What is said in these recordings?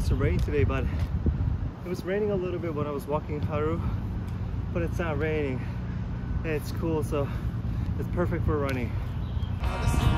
to rain today, but it was raining a little bit when I was walking Haru, but it's not raining. It's cool, so it's perfect for running. Oh,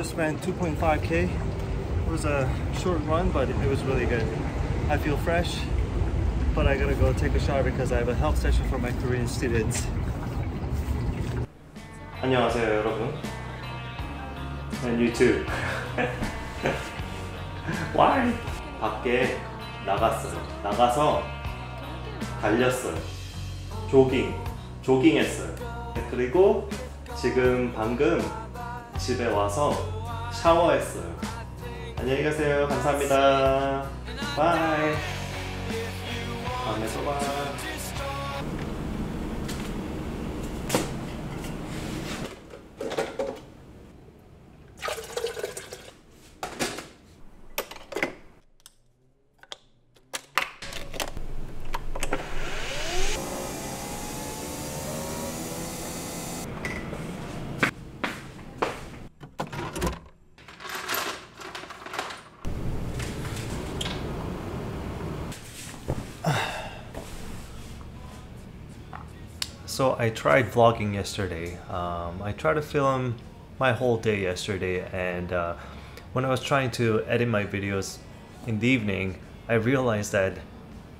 Just ran 2.5k. It was a short run, but it was really good. I feel fresh, but I gotta go take a shower because I have a health session for my Korean students. 안녕하세요, 여러분. And you too. Why? 밖에 나갔어요. 나가서 달렸어요. 조깅, 조깅했어요. 그리고 지금 방금 집에 와서 샤워했어요. 안녕히 가세요. 감사합니다. 바이. 다음에 또 봐. So I tried vlogging yesterday. Um, I tried to film my whole day yesterday, and uh, when I was trying to edit my videos in the evening, I realized that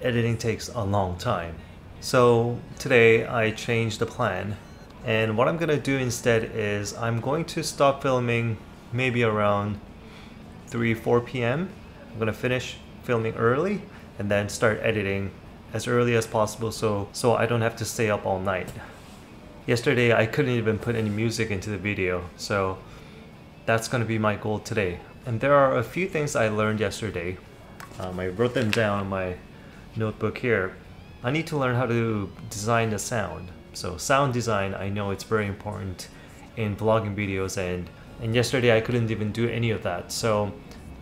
editing takes a long time. So today I changed the plan, and what I'm gonna do instead is I'm going to stop filming maybe around 3 4 p.m. I'm gonna finish filming early and then start editing as early as possible so so I don't have to stay up all night. Yesterday I couldn't even put any music into the video so that's gonna be my goal today. And there are a few things I learned yesterday. Um, I wrote them down in my notebook here. I need to learn how to design the sound. So sound design, I know it's very important in vlogging videos and and yesterday I couldn't even do any of that. So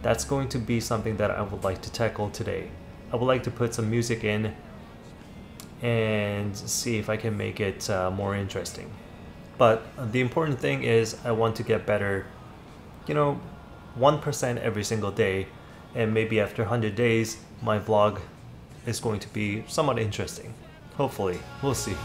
that's going to be something that I would like to tackle today. I would like to put some music in and see if I can make it uh, more interesting. But the important thing is I want to get better, you know, 1% every single day. And maybe after 100 days, my vlog is going to be somewhat interesting. Hopefully, we'll see.